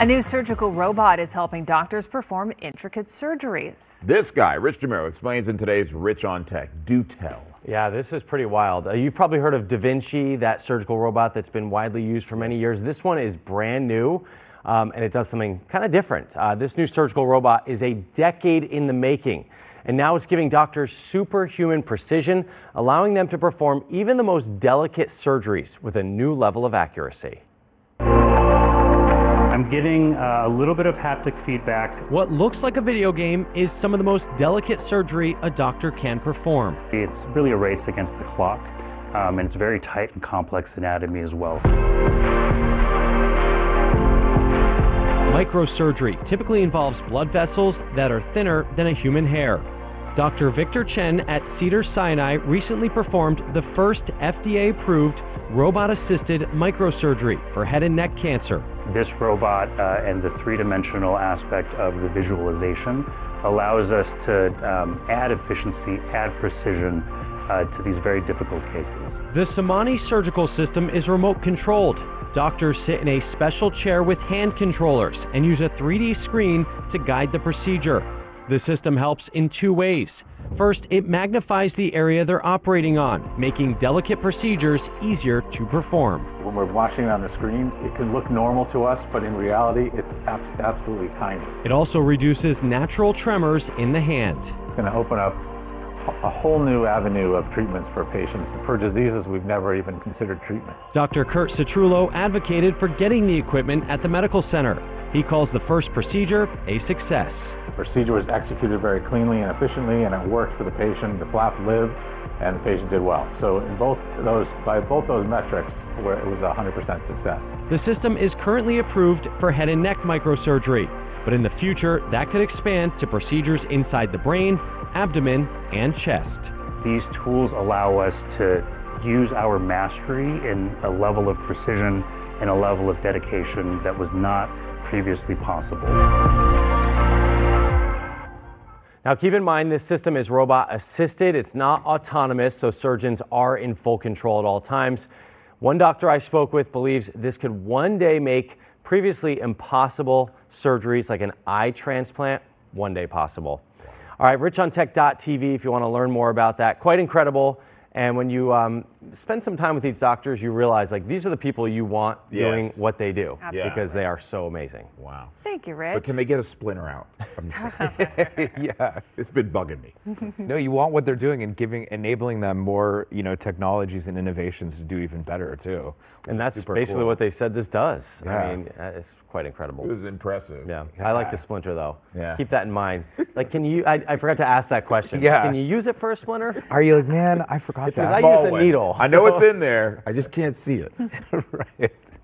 A new surgical robot is helping doctors perform intricate surgeries. This guy, Rich DeMuro, explains in today's Rich on Tech. Do tell. Yeah, this is pretty wild. Uh, you've probably heard of Da Vinci, that surgical robot that's been widely used for many years. This one is brand new. Um, and it does something kind of different. Uh, this new surgical robot is a decade in the making, and now it's giving doctors superhuman precision, allowing them to perform even the most delicate surgeries with a new level of accuracy. I'm getting uh, a little bit of haptic feedback. What looks like a video game is some of the most delicate surgery a doctor can perform. It's really a race against the clock, um, and it's very tight and complex anatomy as well. Microsurgery typically involves blood vessels that are thinner than a human hair. Dr. Victor Chen at Cedars-Sinai recently performed the first FDA approved robot assisted microsurgery for head and neck cancer. This robot uh, and the three dimensional aspect of the visualization allows us to um, add efficiency, add precision uh, to these very difficult cases. The Symani surgical system is remote controlled. Doctors sit in a special chair with hand controllers and use a 3D screen to guide the procedure. The system helps in two ways. First, it magnifies the area they're operating on, making delicate procedures easier to perform. When we're watching it on the screen, it can look normal to us, but in reality, it's absolutely tiny. It also reduces natural tremors in the hand. It's going to open up a whole new avenue of treatments for patients for diseases we've never even considered treatment. Dr. Kurt Citrullo advocated for getting the equipment at the medical center. He calls the first procedure a success. The procedure was executed very cleanly and efficiently, and it worked for the patient. The flap lived, and the patient did well. So in both those, by both those metrics, where it was a 100% success. The system is currently approved for head and neck microsurgery, but in the future, that could expand to procedures inside the brain, abdomen, and chest. These tools allow us to use our mastery in a level of precision and a level of dedication that was not previously possible. Now keep in mind this system is robot assisted, it's not autonomous, so surgeons are in full control at all times. One doctor I spoke with believes this could one day make previously impossible surgeries like an eye transplant one day possible. All right, richontech.tv if you want to learn more about that. Quite incredible. And when you um, spend some time with these doctors, you realize like these are the people you want yes. doing what they do Absolutely. because they are so amazing. Wow. Thank you, Rich. But can they get a splinter out? yeah, it's been bugging me. no, you want what they're doing and giving, enabling them more, you know, technologies and innovations to do even better too. And that's basically cool. what they said this does. Yeah. I mean, uh, it's quite incredible. It was impressive. Yeah. yeah. I like the splinter though. Yeah. Keep that in mind. Like, can you? I, I forgot to ask that question. Yeah. Can you use it for a splinter? Are you like, man? I forgot it's that. I use a needle. I know so. it's in there. I just can't see it. right.